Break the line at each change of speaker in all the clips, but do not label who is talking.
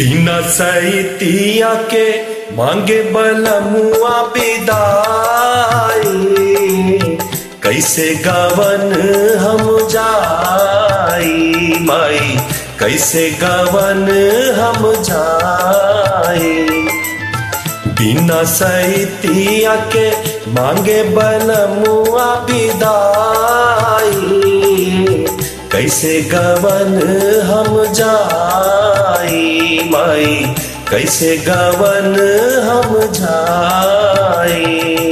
बिना सैतिया के मांगे बलमुआ विदाई कैसे गवन हम जाई माई? कैसे गवन हम जाए बिना सैतिया के मांगे बलमुआ विदाई कैसे गवन हम जाई माई कैसे गवन हम जाई।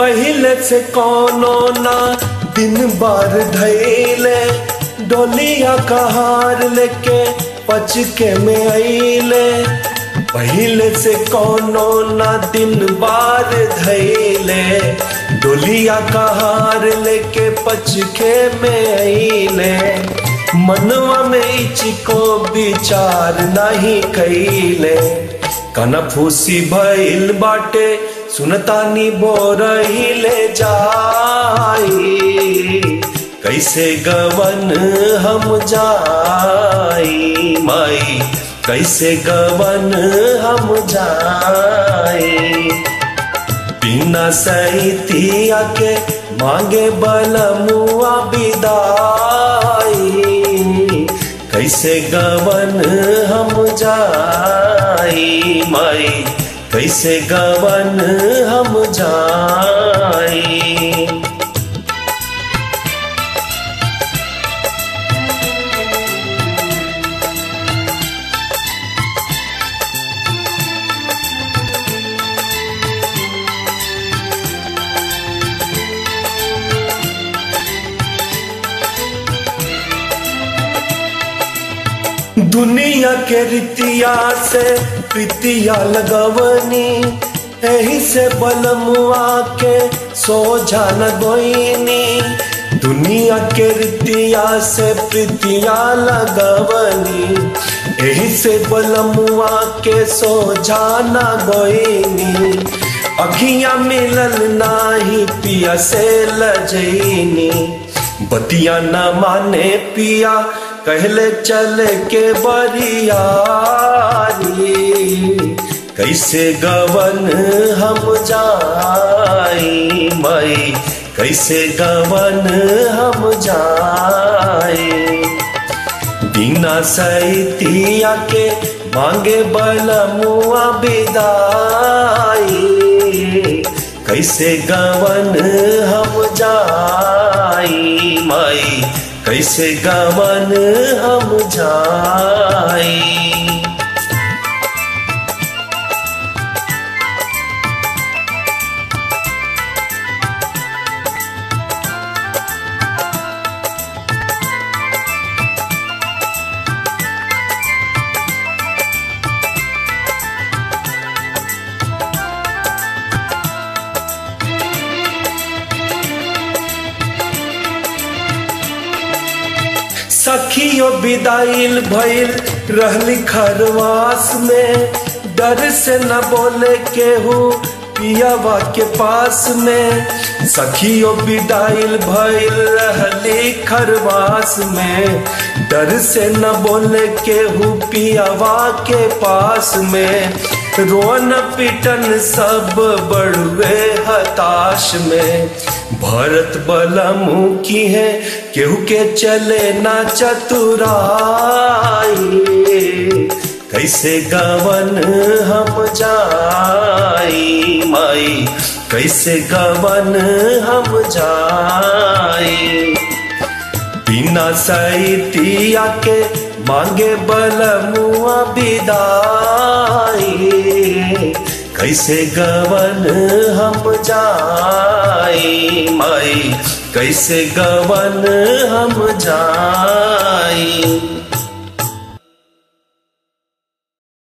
पहले से कौनो ना दिन बार धैले डोलिया कहार लेके पचके में आइले पहले से कौनो ना दिन बार धैले डोलिया कहार लेके पचके में आइले मनवा में इचिको विचार नहीं कैले कनफूसी भइल बाटे सुनतानी बोरही ले जाई। कैसे गवन हम जाई, माई। कैसे गवन हम जाई। बिना सैतिया के मांगे बलमुआ विदाई कैसे गवन हम जाई, माई। कैसे गवन हम जाई दुनिया के रीतिया से प्रीतिया लगवनी, एही से बलमुआ के सोझा न गोइनी दुनिया के रीतिया से प्रीतिया लगवनी, एही से बलमुआ के सोझा न गोइनी अखियाँ मिलल नाही पिया से लजैनी बतिया न माने पिया कहले चले के बरियारी, कैसे गवन हम जाई मई, कैसे गवन हम जाई। बिना सैतिया के मांगे बलमुआ विदाई कैसे गवन हम कैसे गमन हम जाई सखियो विदाइल भइल रहली खरवास में। डर से न बोले केहू पियावा के पास में। सखियो विदाइल भइल रहली खरवास में। डर से न बोले केहू पियावा के पास में। रोन पिटन सब बड़ुए हताश में। भरत बलमु की है, केहू के चले ना चतुराई। कैसे गवन हम जाई माई, कैसे गवन हम जाई। बिना सैतिया के मांगे बलमुआ विदाई कैसे गवन हम जाई माई कैसे गवन हम जाई।